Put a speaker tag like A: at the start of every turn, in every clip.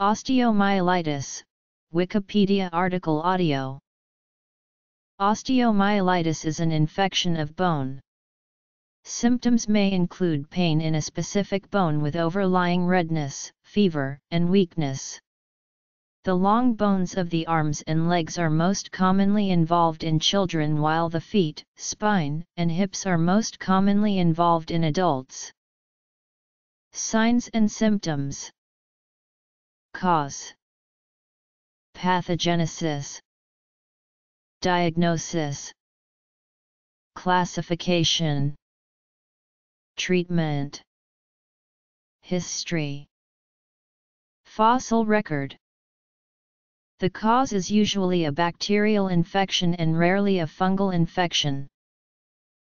A: Osteomyelitis, Wikipedia article audio. Osteomyelitis is an infection of bone. Symptoms may include pain in a specific bone with overlying redness, fever, and weakness. The long bones of the arms and legs are most commonly involved in children while the feet, spine, and hips are most commonly involved in adults. Signs and symptoms Cause. Pathogenesis. Diagnosis. Classification. Treatment. History. Fossil record. The cause is usually a bacterial infection and rarely a fungal infection.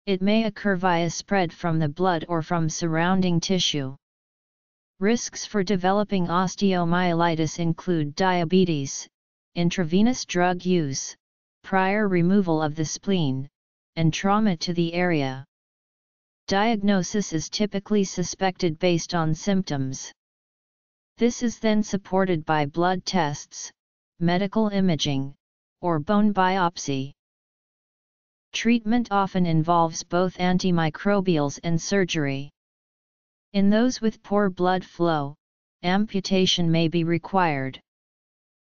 A: It may occur via spread from the blood or from surrounding tissue. Risks for developing osteomyelitis include diabetes, intravenous drug use, prior removal of the spleen, and trauma to the area. Diagnosis is typically suspected based on symptoms. This is then supported by blood tests, medical imaging, or bone biopsy. Treatment often involves both antimicrobials and surgery. In those with poor blood flow, amputation may be required.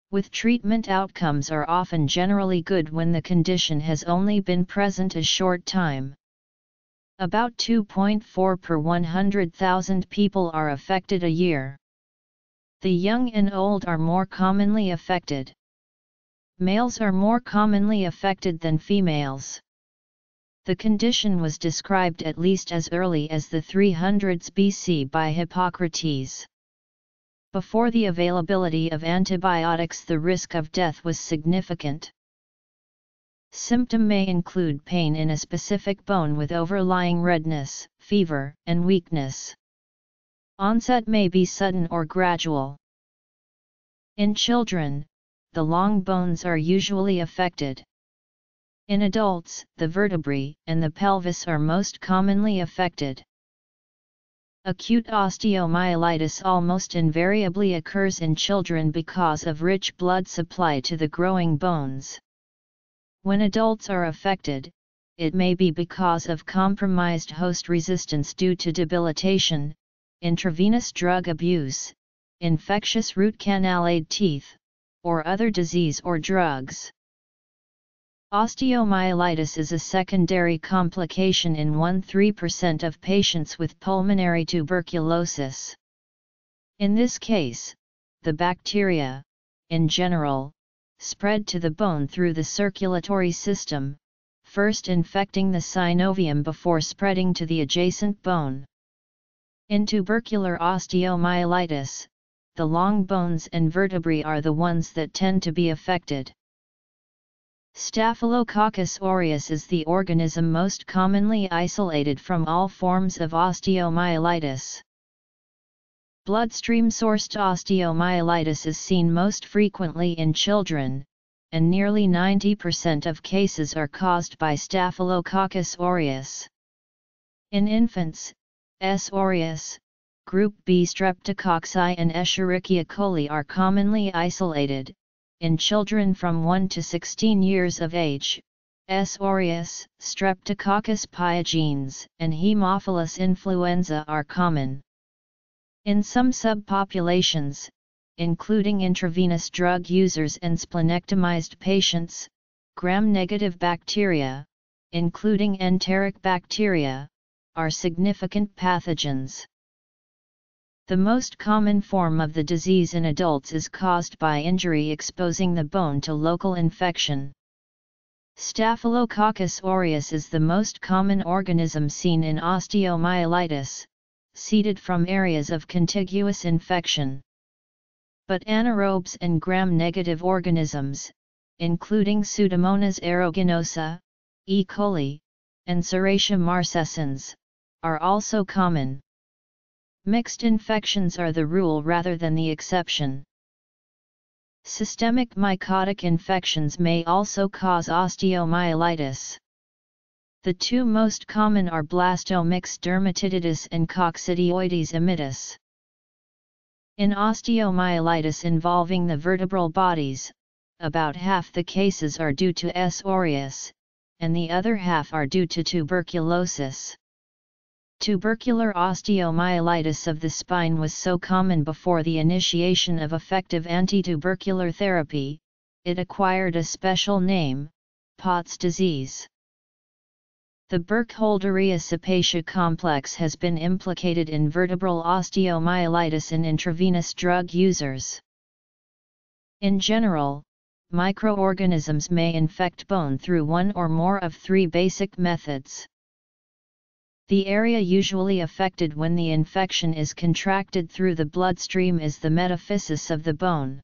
A: With treatment outcomes are often generally good when the condition has only been present a short time. About 2.4 per 100,000 people are affected a year. The young and old are more commonly affected. Males are more commonly affected than females. The condition was described at least as early as the 300s BC by Hippocrates. Before the availability of antibiotics the risk of death was significant. Symptom may include pain in a specific bone with overlying redness, fever, and weakness. Onset may be sudden or gradual. In children, the long bones are usually affected. In adults, the vertebrae and the pelvis are most commonly affected. Acute osteomyelitis almost invariably occurs in children because of rich blood supply to the growing bones. When adults are affected, it may be because of compromised host resistance due to debilitation, intravenous drug abuse, infectious root canaled teeth, or other disease or drugs. Osteomyelitis is a secondary complication in 1-3% of patients with pulmonary tuberculosis. In this case, the bacteria, in general, spread to the bone through the circulatory system, first infecting the synovium before spreading to the adjacent bone. In tubercular osteomyelitis, the long bones and vertebrae are the ones that tend to be affected. Staphylococcus aureus is the organism most commonly isolated from all forms of osteomyelitis. Bloodstream-sourced osteomyelitis is seen most frequently in children, and nearly 90% of cases are caused by Staphylococcus aureus. In infants, S. aureus, group B streptococci and Escherichia coli are commonly isolated, in children from 1 to 16 years of age, S. aureus, Streptococcus pyogenes, and Haemophilus influenzae are common. In some subpopulations, including intravenous drug users and splenectomized patients, gram-negative bacteria, including enteric bacteria, are significant pathogens. The most common form of the disease in adults is caused by injury exposing the bone to local infection. Staphylococcus aureus is the most common organism seen in osteomyelitis, seeded from areas of contiguous infection. But anaerobes and gram-negative organisms, including Pseudomonas aeruginosa, E. coli, and Serratia marcescens, are also common. Mixed infections are the rule rather than the exception. Systemic mycotic infections may also cause osteomyelitis. The two most common are Blastomyces dermatitidis and coccidioides immitis. In osteomyelitis involving the vertebral bodies, about half the cases are due to S. aureus, and the other half are due to tuberculosis. Tubercular osteomyelitis of the spine was so common before the initiation of effective anti-tubercular therapy, it acquired a special name, Pott's disease. The Burkholderia cepacia complex has been implicated in vertebral osteomyelitis in intravenous drug users. In general, microorganisms may infect bone through one or more of three basic methods. The area usually affected when the infection is contracted through the bloodstream is the metaphysis of the bone.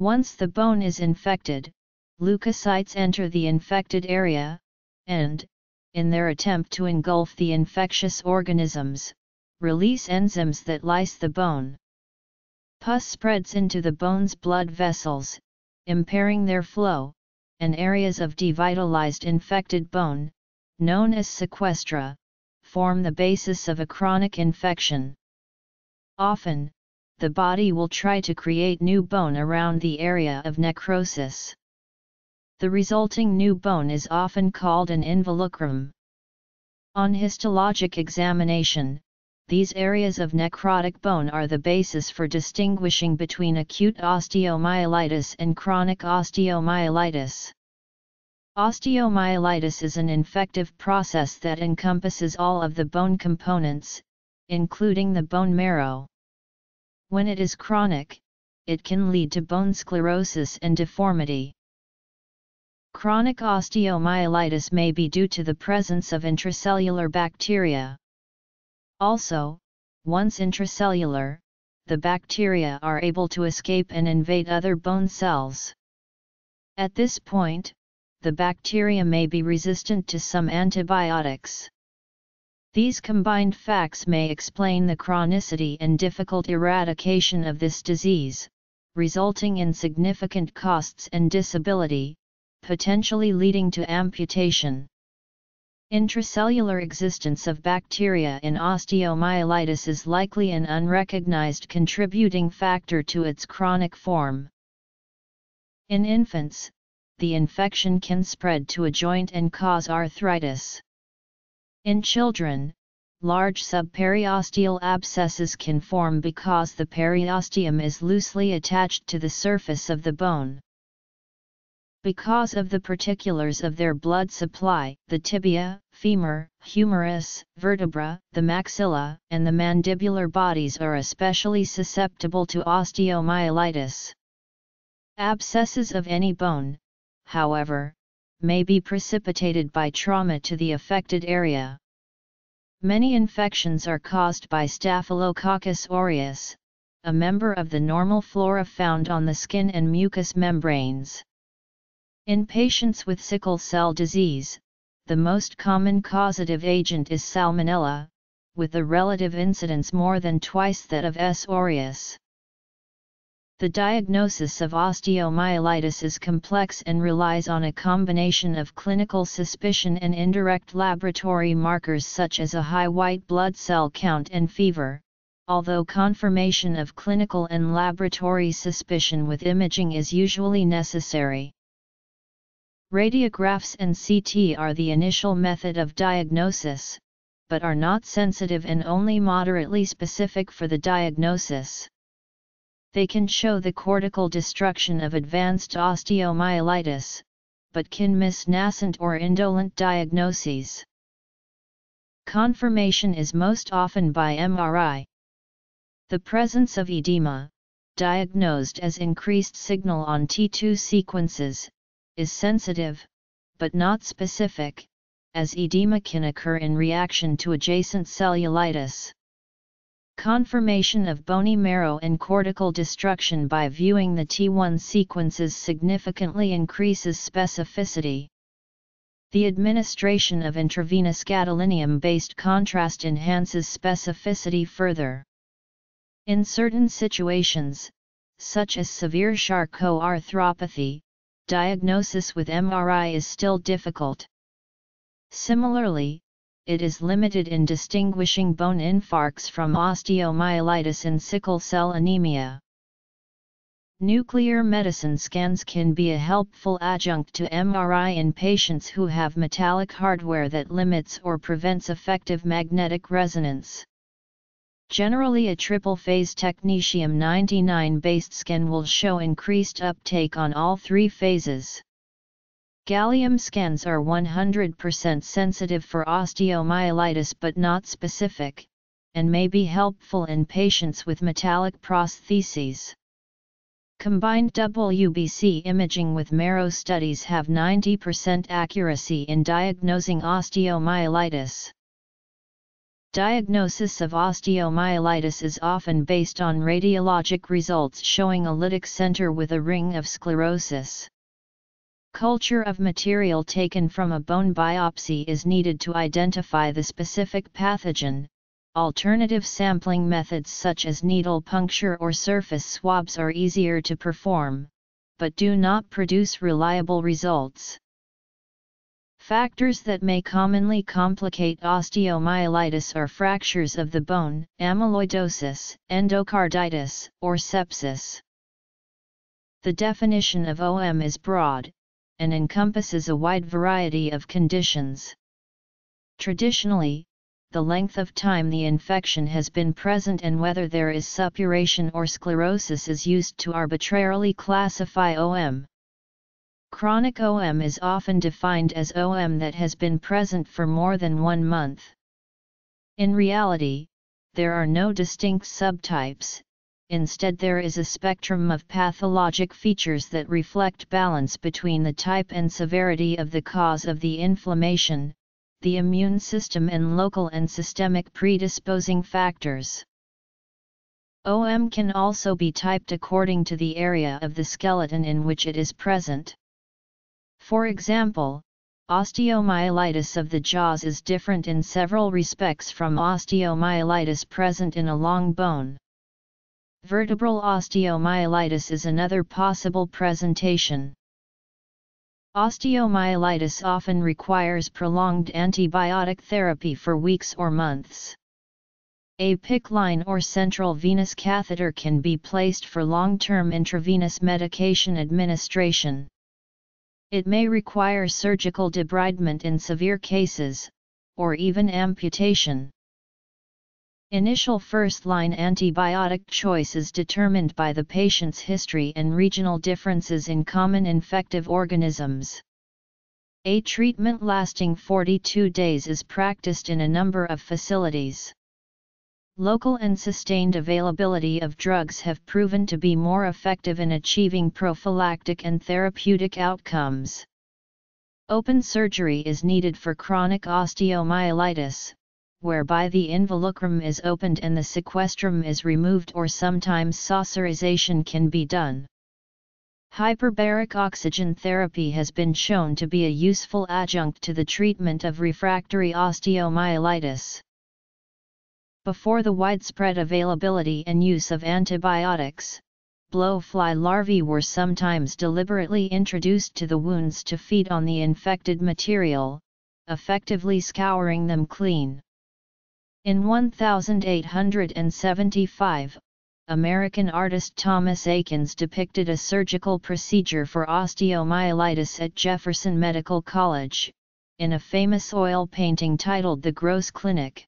A: Once the bone is infected, leukocytes enter the infected area, and, in their attempt to engulf the infectious organisms, release enzymes that lyse the bone. Pus spreads into the bone's blood vessels, impairing their flow, and areas of devitalized infected bone, known as sequestra, form the basis of a chronic infection. Often, the body will try to create new bone around the area of necrosis. The resulting new bone is often called an involucrum. On histologic examination, these areas of necrotic bone are the basis for distinguishing between acute osteomyelitis and chronic osteomyelitis. Osteomyelitis is an infective process that encompasses all of the bone components, including the bone marrow. When it is chronic, it can lead to bone sclerosis and deformity. Chronic osteomyelitis may be due to the presence of intracellular bacteria. Also, once intracellular, the bacteria are able to escape and invade other bone cells. At this point, the bacteria may be resistant to some antibiotics. These combined facts may explain the chronicity and difficult eradication of this disease, resulting in significant costs and disability, potentially leading to amputation. Intracellular existence of bacteria in osteomyelitis is likely an unrecognized contributing factor to its chronic form. In infants, the infection can spread to a joint and cause arthritis. In children, large subperiosteal abscesses can form because the periosteum is loosely attached to the surface of the bone. Because of the particulars of their blood supply, the tibia, femur, humerus, vertebra, the maxilla, and the mandibular bodies are especially susceptible to osteomyelitis. Abscesses of any bone, however, may be precipitated by trauma to the affected area. Many infections are caused by Staphylococcus aureus, a member of the normal flora found on the skin and mucous membranes. In patients with sickle cell disease, the most common causative agent is Salmonella, with a relative incidence more than twice that of S. aureus. The diagnosis of osteomyelitis is complex and relies on a combination of clinical suspicion and indirect laboratory markers such as a high white blood cell count and fever, although confirmation of clinical and laboratory suspicion with imaging is usually necessary. Radiographs and CT are the initial method of diagnosis, but are not sensitive and only moderately specific for the diagnosis. They can show the cortical destruction of advanced osteomyelitis, but can miss nascent or indolent diagnoses. Confirmation is most often by MRI. The presence of edema, diagnosed as increased signal on T2 sequences, is sensitive, but not specific, as edema can occur in reaction to adjacent cellulitis. Confirmation of bony marrow and cortical destruction by viewing the T1 sequences significantly increases specificity. The administration of intravenous gadolinium-based contrast enhances specificity further. In certain situations, such as severe Charcot-arthropathy, diagnosis with MRI is still difficult. Similarly, it is limited in distinguishing bone infarcts from osteomyelitis in sickle cell anemia. Nuclear medicine scans can be a helpful adjunct to MRI in patients who have metallic hardware that limits or prevents effective magnetic resonance. Generally a triple-phase technetium-99 based scan will show increased uptake on all three phases. Gallium scans are 100% sensitive for osteomyelitis but not specific, and may be helpful in patients with metallic prostheses. Combined WBC imaging with marrow studies have 90% accuracy in diagnosing osteomyelitis. Diagnosis of osteomyelitis is often based on radiologic results showing a lytic center with a ring of sclerosis. Culture of material taken from a bone biopsy is needed to identify the specific pathogen. Alternative sampling methods such as needle puncture or surface swabs are easier to perform, but do not produce reliable results. Factors that may commonly complicate osteomyelitis are fractures of the bone, amyloidosis, endocarditis, or sepsis. The definition of OM is broad, and encompasses a wide variety of conditions. Traditionally, the length of time the infection has been present and whether there is suppuration or sclerosis is used to arbitrarily classify OM. Chronic OM is often defined as OM that has been present for more than one month. In reality, there are no distinct subtypes, instead there is a spectrum of pathologic features that reflect balance between the type and severity of the cause of the inflammation, the immune system and local and systemic predisposing factors. OM can also be typed according to the area of the skeleton in which it is present. For example, osteomyelitis of the jaws is different in several respects from osteomyelitis present in a long bone. Vertebral osteomyelitis is another possible presentation. Osteomyelitis often requires prolonged antibiotic therapy for weeks or months. A PICC line or central venous catheter can be placed for long-term intravenous medication administration. It may require surgical debridement in severe cases, or even amputation. Initial first-line antibiotic choice is determined by the patient's history and regional differences in common infective organisms. A treatment lasting 42 days is practiced in a number of facilities. Local and sustained availability of drugs have proven to be more effective in achieving prophylactic and therapeutic outcomes. Open surgery is needed for chronic osteomyelitis, whereby the involucrum is opened and the sequestrum is removed or sometimes saucerization can be done. Hyperbaric oxygen therapy has been shown to be a useful adjunct to the treatment of refractory osteomyelitis. Before the widespread availability and use of antibiotics, blowfly larvae were sometimes deliberately introduced to the wounds to feed on the infected material, effectively scouring them clean. In 1875, American artist Thomas Eakins depicted a surgical procedure for osteomyelitis at Jefferson Medical College, in a famous oil painting titled The Gross Clinic.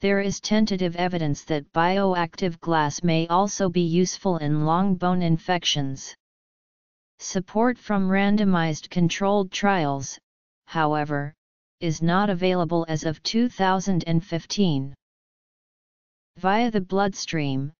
A: There is tentative evidence that bioactive glass may also be useful in long bone infections. Support from randomized controlled trials, however, is not available as of 2015. Via the bloodstream,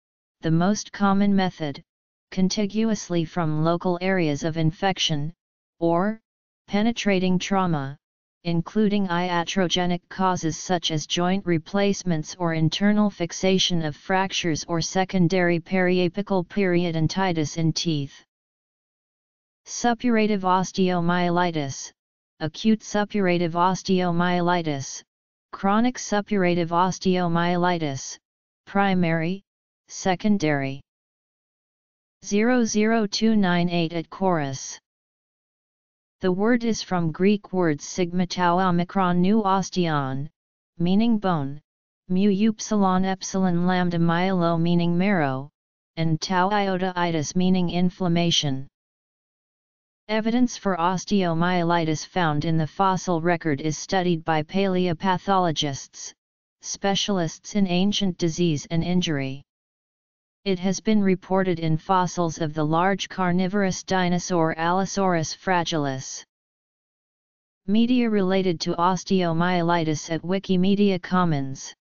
A: the most common method, contiguously from local areas of infection, or penetrating trauma, including iatrogenic causes such as joint replacements or internal fixation of fractures or secondary periapical periodontitis in teeth. Suppurative osteomyelitis, acute suppurative osteomyelitis, chronic suppurative osteomyelitis, primary, secondary. 00298 at Chorus The word is from Greek words sigma tau omicron nu osteon, meaning bone, mu upsilon epsilon lambda myelo meaning marrow, and tau iota itis meaning inflammation. Evidence for osteomyelitis found in the fossil record is studied by paleopathologists, specialists in ancient disease and injury. It has been reported in fossils of the large carnivorous dinosaur Allosaurus fragilis. Media related to osteomyelitis at Wikimedia Commons